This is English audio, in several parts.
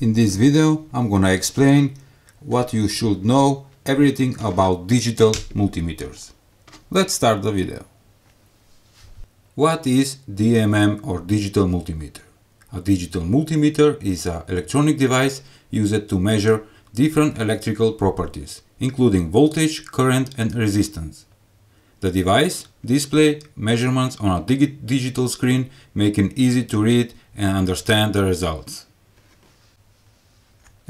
In this video I'm gonna explain what you should know everything about digital multimeters. Let's start the video. What is DMM or digital multimeter? A digital multimeter is an electronic device used to measure different electrical properties, including voltage, current and resistance. The device displays measurements on a dig digital screen, making easy to read and understand the results.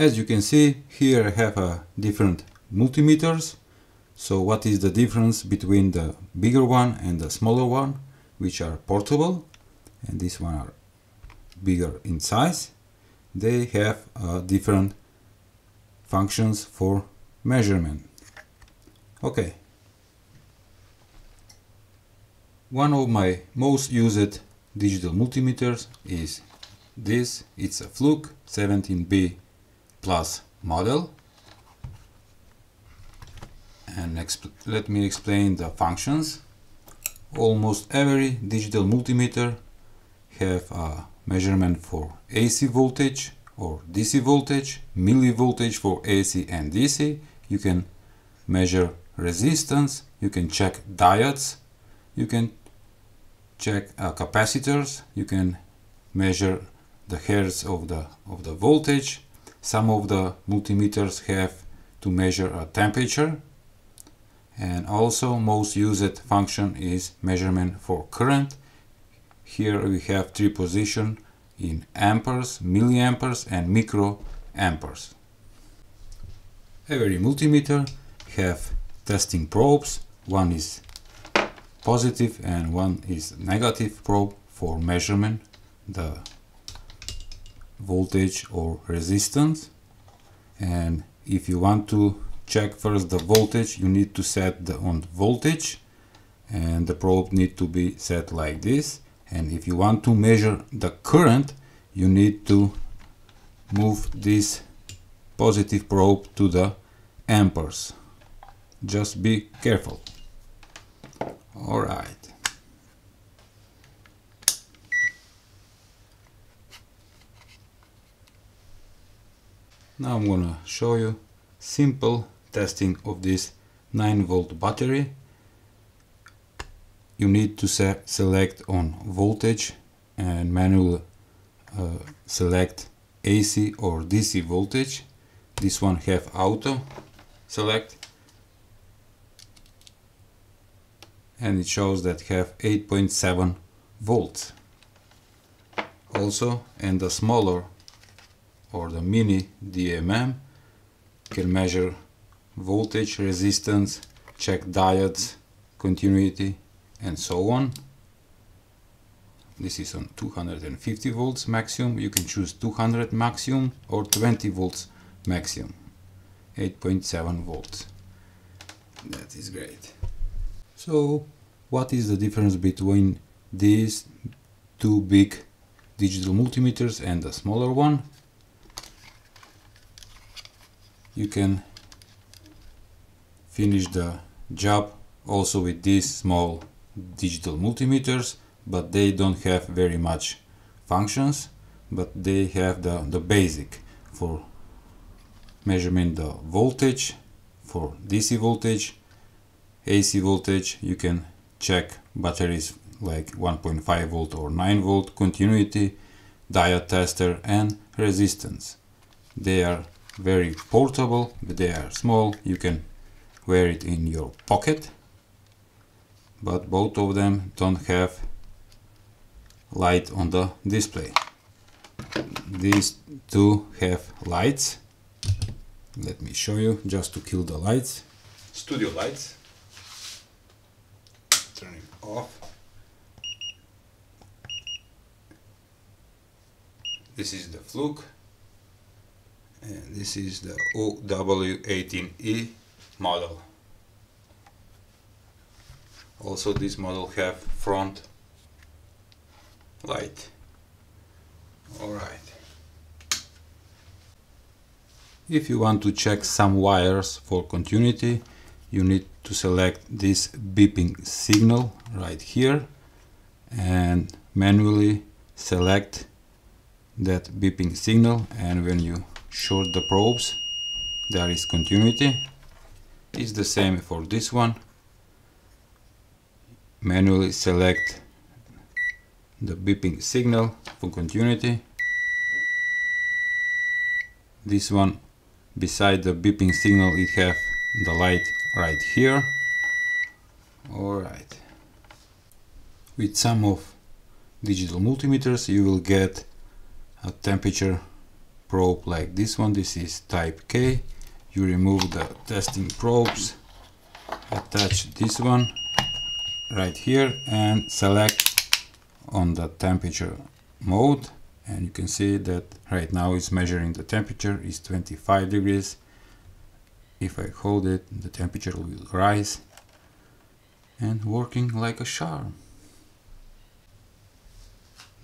As you can see, here I have a different multimeters. So what is the difference between the bigger one and the smaller one, which are portable, and this one are bigger in size. They have uh, different functions for measurement. Okay. One of my most used digital multimeters is this. It's a Fluke 17B plus model and let me explain the functions almost every digital multimeter have a measurement for AC voltage or DC voltage, millivoltage for AC and DC. You can measure resistance, you can check diodes, you can check uh, capacitors, you can measure the hertz of the of the voltage, some of the multimeters have to measure a temperature and also most used function is measurement for current. Here we have three position in amperes, milliamperes and microamperes. Every multimeter have testing probes. One is positive and one is negative probe for measurement the voltage or resistance. And if you want to check first the voltage you need to set the on voltage. And the probe need to be set like this. And if you want to measure the current you need to move this positive probe to the amperes. Just be careful. All right Now I'm gonna show you simple testing of this 9 volt battery. You need to se select on voltage and manually uh, select AC or DC voltage. This one have auto select and it shows that have 8.7 volts. Also and the smaller or the mini DMM can measure voltage, resistance, check diodes, continuity and so on. This is on 250 volts maximum. You can choose 200 maximum or 20 volts maximum. 8.7 volts. That is great. So what is the difference between these two big digital multimeters and the smaller one? You can finish the job also with these small digital multimeters but they don't have very much functions but they have the, the basic for measuring the voltage for DC voltage AC voltage. You can check batteries like 1.5 volt or 9 volt continuity diode tester and resistance. They are very portable but they are small. You can wear it in your pocket. But both of them don't have light on the display. These two have lights. Let me show you just to kill the lights. Studio lights. Turn it off. This is the fluke and this is the OW18E model. Also this model have front light. Alright if you want to check some wires for continuity you need to select this beeping signal right here and manually select that beeping signal. And when you short the probes. There is continuity. It's the same for this one. Manually select the beeping signal for continuity. This one beside the beeping signal it have the light right here. Alright with some of digital multimeters you will get a temperature probe like this one. This is type K. You remove the testing probes attach this one right here and select on the temperature mode. And you can see that right now it's measuring the temperature is 25 degrees. If I hold it the temperature will rise and working like a charm.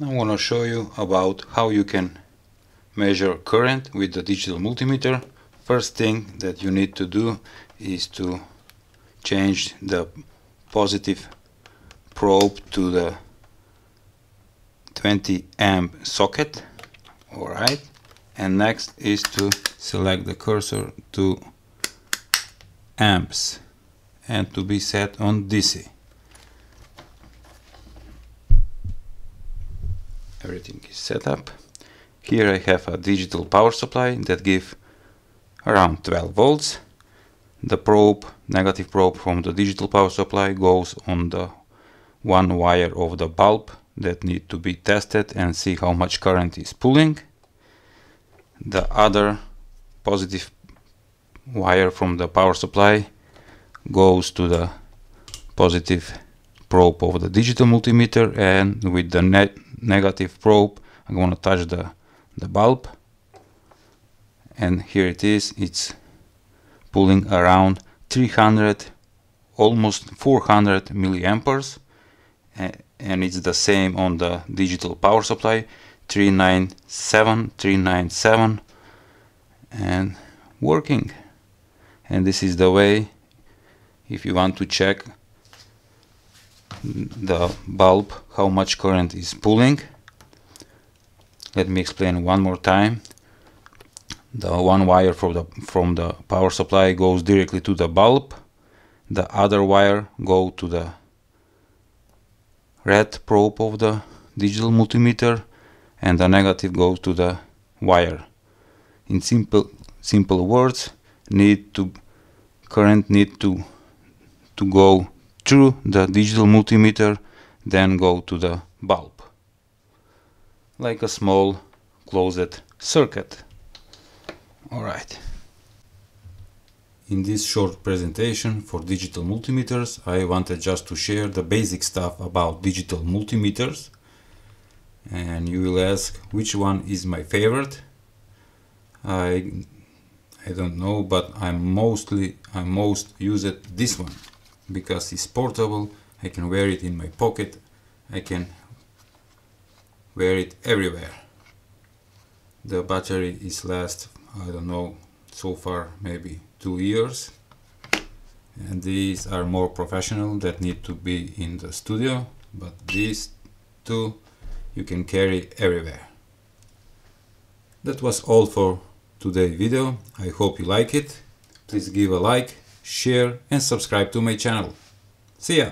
I want to show you about how you can measure current with the digital multimeter first thing that you need to do is to change the positive probe to the 20 amp socket alright and next is to select the cursor to amps and to be set on DC everything is set up here I have a digital power supply that give around 12 volts the probe negative probe from the digital power supply goes on the one wire of the bulb that need to be tested and see how much current is pulling. The other positive wire from the power supply goes to the positive probe of the digital multimeter and with the ne negative probe I'm going to touch the, the bulb. And here it is it's pulling around 300 almost 400 milliamperes. And it's the same on the digital power supply 397 397 and working. And this is the way if you want to check the bulb how much current is pulling let me explain one more time. The one wire from the from the power supply goes directly to the bulb. The other wire go to the red probe of the digital multimeter and the negative goes to the wire. In simple simple words, need to current need to to go through the digital multimeter, then go to the bulb, like a small closed circuit. All right. In this short presentation for digital multimeters, I wanted just to share the basic stuff about digital multimeters. And you will ask which one is my favorite. I I don't know, but I'm mostly I most use it this one because it's portable. I can wear it in my pocket. I can wear it everywhere. The battery is last I don't know so far maybe two years. And these are more professional that need to be in the studio but these two you can carry everywhere. That was all for today's video. I hope you like it. Please give a like share and subscribe to my channel. See ya